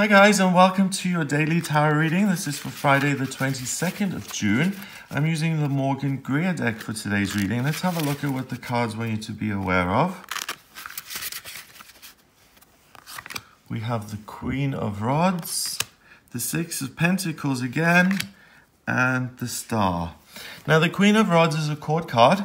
Hi guys and welcome to your daily tarot reading. This is for Friday the 22nd of June. I'm using the Morgan Greer deck for today's reading. Let's have a look at what the cards want you to be aware of. We have the Queen of Rods, the Six of Pentacles again, and the Star. Now the Queen of Rods is a court card.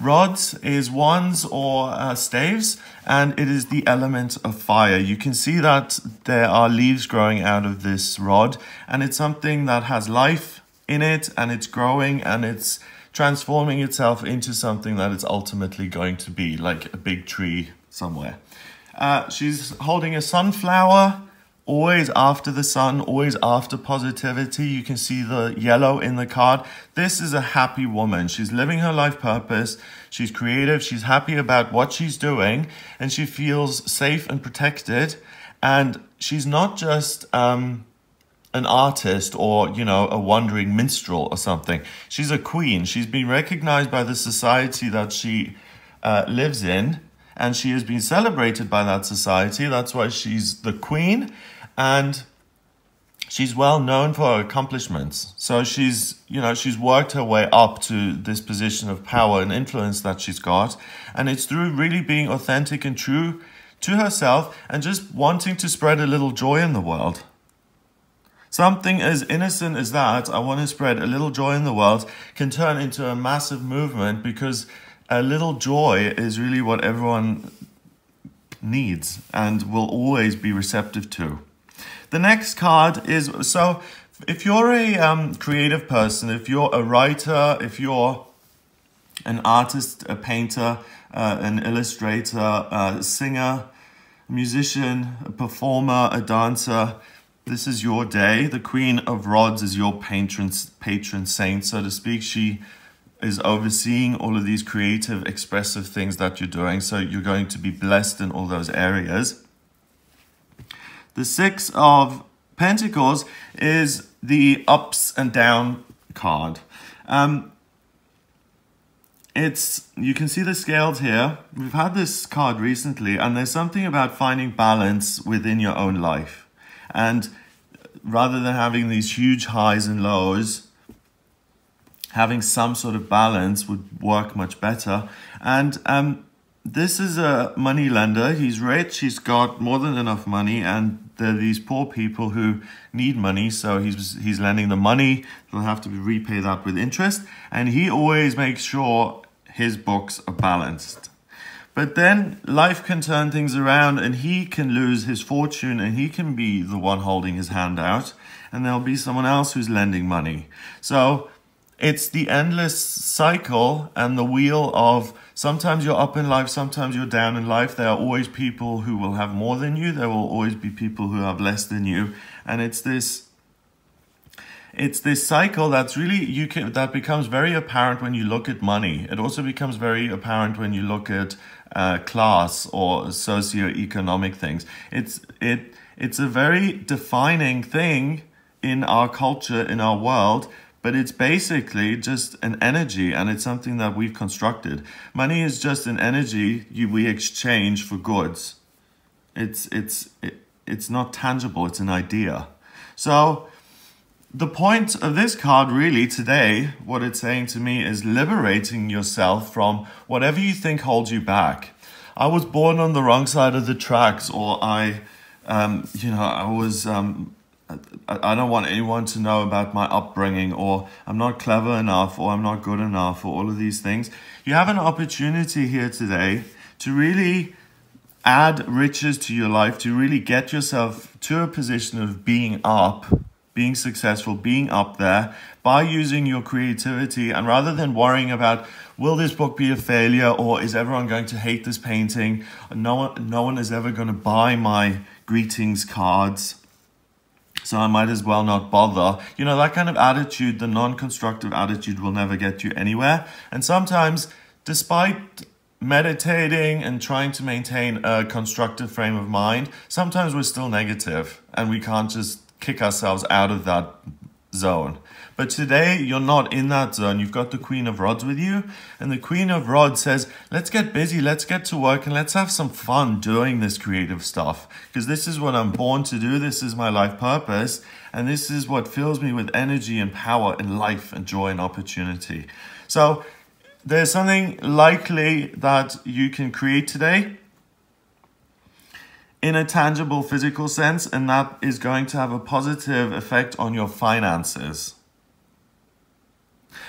Rods is wands or uh, staves, and it is the element of fire. You can see that there are leaves growing out of this rod, and it's something that has life in it, and it's growing, and it's transforming itself into something that it's ultimately going to be, like a big tree somewhere. Uh, she's holding a sunflower always after the sun, always after positivity. You can see the yellow in the card. This is a happy woman. She's living her life purpose. She's creative. She's happy about what she's doing and she feels safe and protected. And she's not just um, an artist or, you know, a wandering minstrel or something. She's a queen. She's been recognized by the society that she uh, lives in and she has been celebrated by that society. That's why she's the queen and she's well known for her accomplishments. So she's, you know, she's worked her way up to this position of power and influence that she's got. And it's through really being authentic and true to herself and just wanting to spread a little joy in the world. Something as innocent as that, I want to spread a little joy in the world, can turn into a massive movement because a little joy is really what everyone needs and will always be receptive to. The next card is so if you're a um, creative person, if you're a writer, if you're an artist, a painter, uh, an illustrator, a singer, a musician, a performer, a dancer, this is your day. The Queen of Rods is your patron, patron saint, so to speak. She is overseeing all of these creative, expressive things that you're doing. So you're going to be blessed in all those areas. The Six of Pentacles is the ups and down card. Um, it's you can see the scales here. We've had this card recently, and there's something about finding balance within your own life. And rather than having these huge highs and lows, having some sort of balance would work much better. And um, this is a money lender. He's rich. He's got more than enough money, and there are these poor people who need money, so he's he's lending them money. They'll have to repay that with interest, and he always makes sure his books are balanced. But then life can turn things around, and he can lose his fortune, and he can be the one holding his hand out, and there'll be someone else who's lending money. So it's the endless cycle and the wheel of Sometimes you're up in life, sometimes you're down in life. There are always people who will have more than you. There will always be people who have less than you. And it's this it's this cycle that's really you can that becomes very apparent when you look at money. It also becomes very apparent when you look at uh, class or socio-economic things. It's it it's a very defining thing in our culture in our world but it's basically just an energy and it's something that we've constructed. Money is just an energy you, we exchange for goods. It's, it's, it, it's not tangible, it's an idea. So the point of this card really today, what it's saying to me is liberating yourself from whatever you think holds you back. I was born on the wrong side of the tracks or I, um, you know, I was um, I don't want anyone to know about my upbringing or I'm not clever enough or I'm not good enough or all of these things. You have an opportunity here today to really add riches to your life, to really get yourself to a position of being up, being successful, being up there by using your creativity. And rather than worrying about, will this book be a failure or is everyone going to hate this painting? No one, no one is ever going to buy my greetings cards so I might as well not bother. You know, that kind of attitude, the non-constructive attitude will never get you anywhere. And sometimes, despite meditating and trying to maintain a constructive frame of mind, sometimes we're still negative and we can't just kick ourselves out of that zone. But today you're not in that zone. You've got the Queen of Rods with you. And the Queen of Rods says, let's get busy, let's get to work, and let's have some fun doing this creative stuff. Because this is what I'm born to do. This is my life purpose. And this is what fills me with energy and power and life and joy and opportunity. So there's something likely that you can create today in a tangible physical sense, and that is going to have a positive effect on your finances.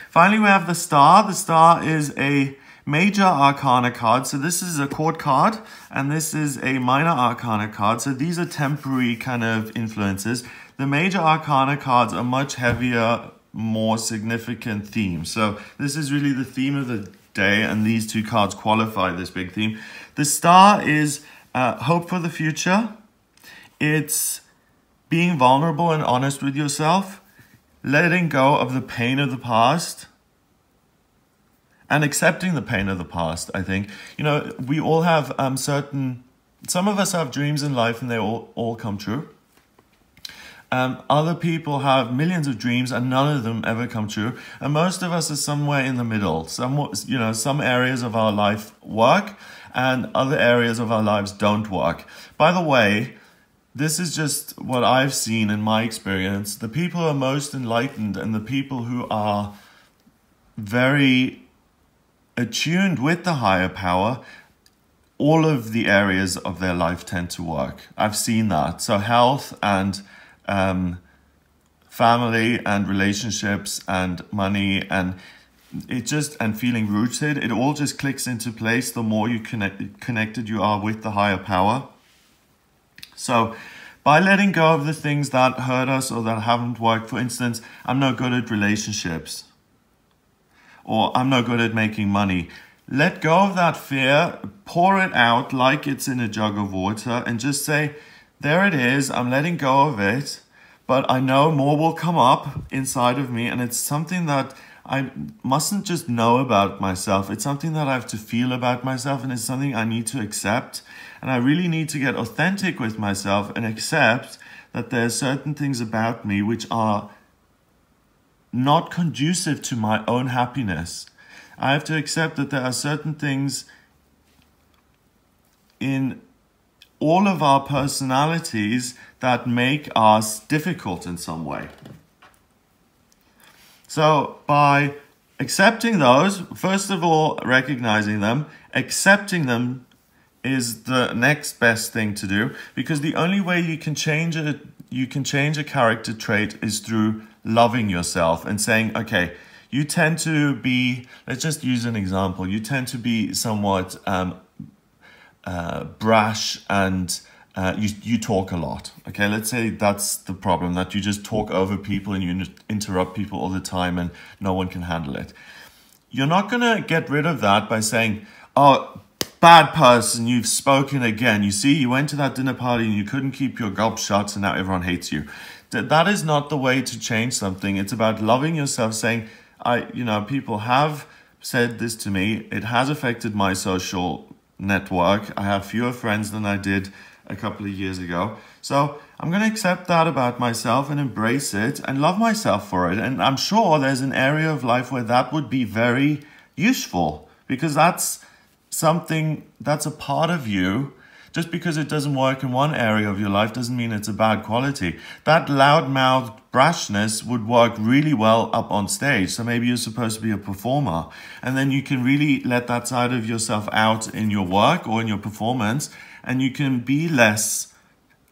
Finally, we have the star. The star is a major arcana card. So this is a court card and this is a minor arcana card. So these are temporary kind of influences. The major arcana cards are much heavier, more significant themes. So this is really the theme of the day and these two cards qualify this big theme. The star is uh, hope for the future. It's being vulnerable and honest with yourself letting go of the pain of the past and accepting the pain of the past, I think. You know, we all have um, certain, some of us have dreams in life and they all, all come true. Um, other people have millions of dreams and none of them ever come true. And most of us are somewhere in the middle. Some, you know, some areas of our life work and other areas of our lives don't work. By the way, this is just what I've seen in my experience. The people who are most enlightened and the people who are very attuned with the higher power, all of the areas of their life tend to work. I've seen that. So health and um, family and relationships and money and it just and feeling rooted, it all just clicks into place the more you connect, connected you are with the higher power. So by letting go of the things that hurt us or that haven't worked, for instance, I'm no good at relationships or I'm no good at making money. Let go of that fear, pour it out like it's in a jug of water and just say, there it is, I'm letting go of it, but I know more will come up inside of me and it's something that I mustn't just know about myself. It's something that I have to feel about myself and it's something I need to accept. And I really need to get authentic with myself and accept that there are certain things about me which are not conducive to my own happiness. I have to accept that there are certain things in all of our personalities that make us difficult in some way. So by accepting those, first of all, recognizing them, accepting them is the next best thing to do because the only way you can change it you can change a character trait is through loving yourself and saying okay you tend to be let's just use an example you tend to be somewhat um, uh, brash and uh, you, you talk a lot. Okay let's say that's the problem that you just talk over people and you interrupt people all the time and no one can handle it. You're not going to get rid of that by saying oh bad person, you've spoken again. You see, you went to that dinner party and you couldn't keep your gulp shut and now everyone hates you. That is not the way to change something. It's about loving yourself, saying, I, you know, people have said this to me. It has affected my social network. I have fewer friends than I did a couple of years ago. So I'm going to accept that about myself and embrace it and love myself for it. And I'm sure there's an area of life where that would be very useful because that's something that's a part of you just because it doesn't work in one area of your life doesn't mean it's a bad quality. That loudmouth brashness would work really well up on stage. So maybe you're supposed to be a performer. And then you can really let that side of yourself out in your work or in your performance. And you can be less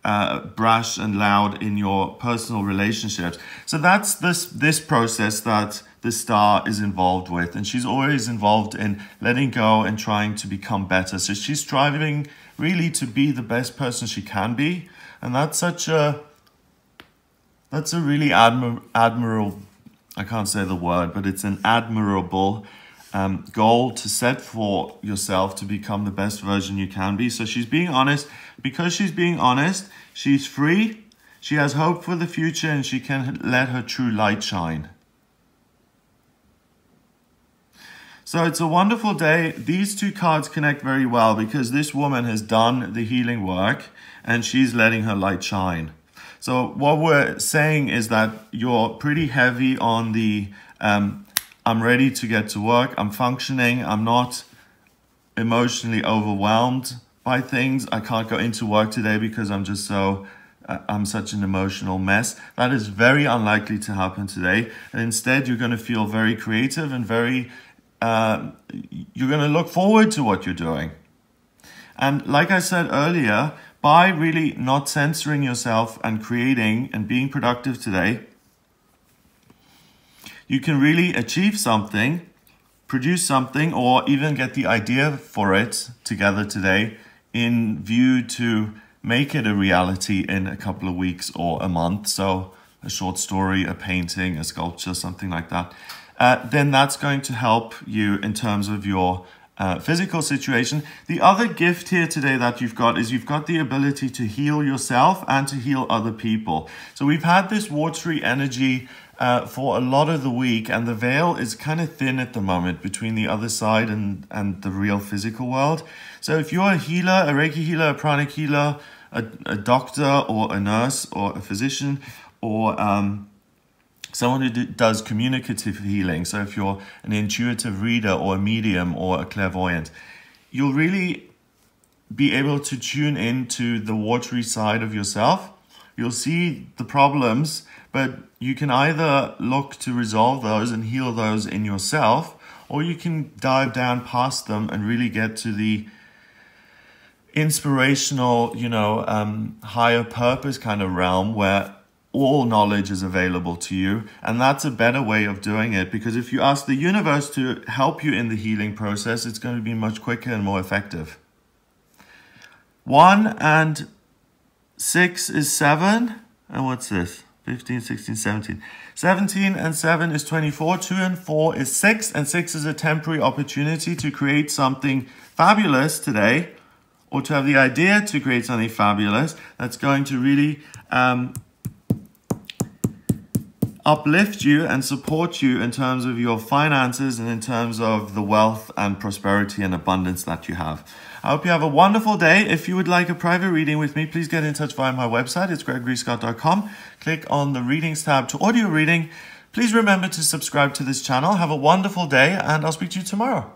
uh, brash and loud in your personal relationships. So that's this, this process that the star is involved with. And she's always involved in letting go and trying to become better. So she's striving really to be the best person she can be. And that's such a, that's a really admir admirable, I can't say the word, but it's an admirable um, goal to set for yourself to become the best version you can be. So she's being honest. Because she's being honest, she's free, she has hope for the future, and she can let her true light shine. So it's a wonderful day. These two cards connect very well because this woman has done the healing work and she's letting her light shine. So what we're saying is that you're pretty heavy on the um, I'm ready to get to work, I'm functioning, I'm not emotionally overwhelmed by things. I can't go into work today because I'm just so uh, I'm such an emotional mess. That is very unlikely to happen today. And instead, you're going to feel very creative and very, uh, you're going to look forward to what you're doing. And like I said earlier, by really not censoring yourself and creating and being productive today, you can really achieve something, produce something, or even get the idea for it together today in view to make it a reality in a couple of weeks or a month. So a short story, a painting, a sculpture, something like that. Uh, then that's going to help you in terms of your uh, physical situation. The other gift here today that you've got is you've got the ability to heal yourself and to heal other people. So we've had this watery energy uh, for a lot of the week, and the veil is kind of thin at the moment between the other side and, and the real physical world. So if you're a healer, a Reiki healer, a pranic healer, a, a doctor or a nurse or a physician or um, someone who does communicative healing. So if you're an intuitive reader or a medium or a clairvoyant, you'll really be able to tune into the watery side of yourself. You'll see the problems, but you can either look to resolve those and heal those in yourself, or you can dive down past them and really get to the inspirational, you know, um, higher purpose kind of realm where all knowledge is available to you. And that's a better way of doing it because if you ask the universe to help you in the healing process, it's going to be much quicker and more effective. One and six is seven. And what's this? 15, 16, 17. 17 and 7 is 24. 2 and 4 is 6. And 6 is a temporary opportunity to create something fabulous today or to have the idea to create something fabulous that's going to really um, uplift you and support you in terms of your finances and in terms of the wealth and prosperity and abundance that you have. I hope you have a wonderful day. If you would like a private reading with me, please get in touch via my website. It's gregoryscott.com. Click on the readings tab to audio reading. Please remember to subscribe to this channel. Have a wonderful day and I'll speak to you tomorrow.